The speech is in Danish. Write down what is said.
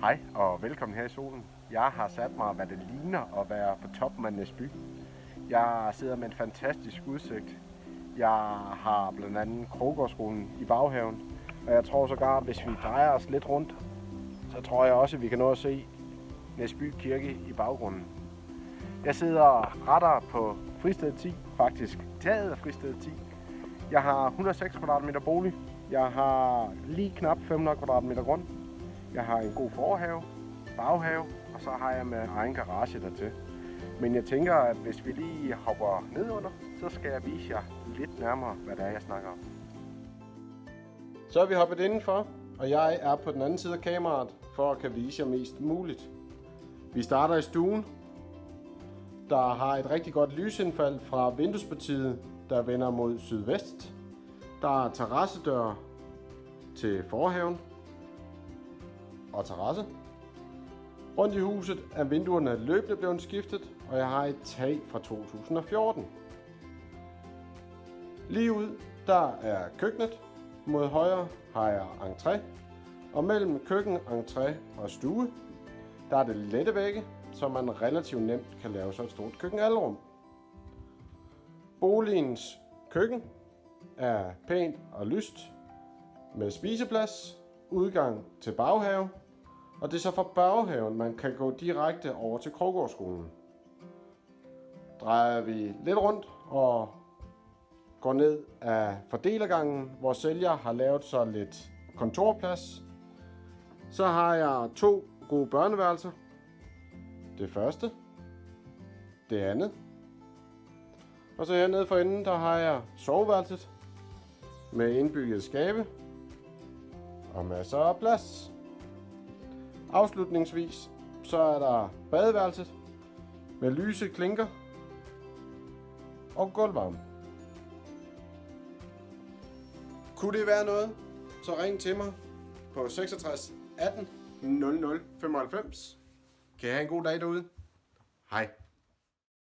Hej og velkommen her i solen. Jeg har sat mig, hvad det ligner at være på toppen af Næsby. Jeg sidder med en fantastisk udsigt. Jeg har blandt andet Krogårdsskolen i baghaven. Og jeg tror sågar, hvis vi drejer os lidt rundt, så tror jeg også, at vi kan nå at se Næsby Kirke i baggrunden. Jeg sidder retter på Fristed 10, faktisk taget af Fristed 10. Jeg har 106 kvadratmeter bolig. Jeg har lige knap 500 kvadratmeter grund. Jeg har en god forhave, baghave, og så har jeg med egen garage dertil. Men jeg tænker, at hvis vi lige hopper nedunder, så skal jeg vise jer lidt nærmere, hvad det er, jeg snakker om. Så er vi hoppet indenfor, og jeg er på den anden side af kameraet, for at kan vise jer mest muligt. Vi starter i stuen, der har et rigtig godt lysindfald fra vinduespartiet, der vender mod sydvest. Der er terrassedør til forhaven og terrasse. Rundt i huset er vinduerne løbende blevet skiftet, og jeg har et tag fra 2014. Lige ud, der er køkkenet. Mod højre har jeg entré, og mellem køkken, entré og stue, der er det lette vægge, så man relativt nemt kan lave sig et stort køkkenalrum. Boligens køkken er pænt og lyst med spiseplads, udgang til baghave, og det er så fra baghaven, man kan gå direkte over til Krogårdsskolen. Drejer vi lidt rundt og går ned af fordelergangen, hvor sælger har lavet så lidt kontorplads, så har jeg to gode børneværelser. Det første, det andet, og så hernede for enden, der har jeg soveværelset med indbygget skabe og masser af plads. Afslutningsvis så er der badeværelset med lyse klinker og gulvvarme. Kunne det være noget, så ring til mig på 66 18 00 95. Kan I have en god dag derude? Hej.